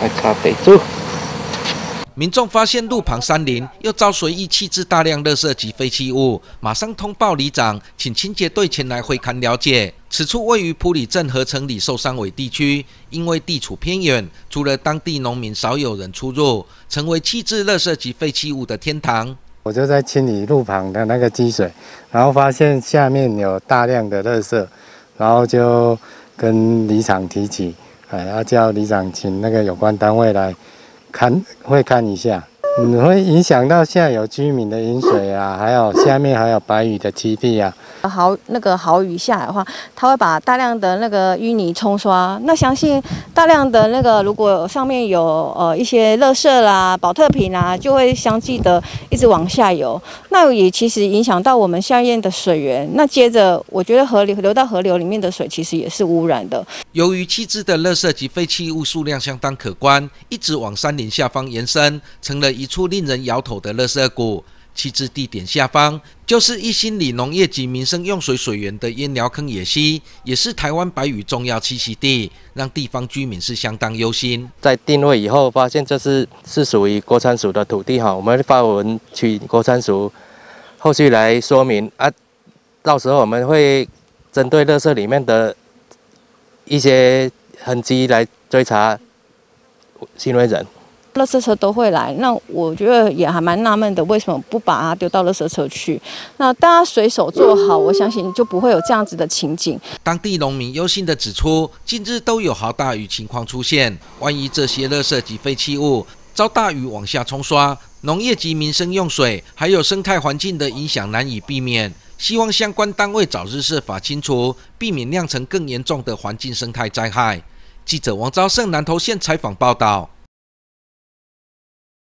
来擦地主。民众发现路旁山林又遭随意弃置大量垃圾及废弃物，马上通报里长，请清洁队前来会勘了解。此处位于埔里镇合成里寿山尾地区，因为地处偏远，除了当地农民，少有人出入，成为弃置垃圾及废弃物的天堂。我就在清理路旁的那个积水，然后发现下面有大量的垃圾，然后就跟里长提起，哎，要叫里长请那个有关单位来。看会看一下，嗯，会影响到下游居民的饮水啊，还有下面还有白雨的基地啊。好，那个好雨下来的话，它会把大量的那个淤泥冲刷。那相信大量的那个，如果上面有呃一些垃圾啦、保特瓶啦，就会相继的一直往下游。那也其实影响到我们下面的水源。那接着，我觉得河流流到河流里面的水，其实也是污染的。由于弃置的垃圾及废弃物数量相当可观，一直往山林下方延伸，成了一处令人摇头的垃圾谷。弃置地点下方就是一心里农业及民生用水水源的烟寮坑野溪，也是台湾白羽重要栖息地，让地方居民是相当忧心。在定位以后，发现这是是属于国产署的土地哈，我们发文去国产署后续来说明啊，到时候我们会针对垃圾里面的一些痕迹来追查行为人。垃圾车都会来，那我觉得也还蛮纳闷的，为什么不把它丢到垃圾车去？那大家随手做好，我相信就不会有这样子的情景。当地农民忧心的指出，近日都有豪大雨情况出现，万一这些垃圾及废弃物遭大雨往下冲刷，农业及民生用水还有生态环境的影响难以避免。希望相关单位早日设法清除，避免酿成更严重的环境生态灾害。记者王昭胜南投县采访报道。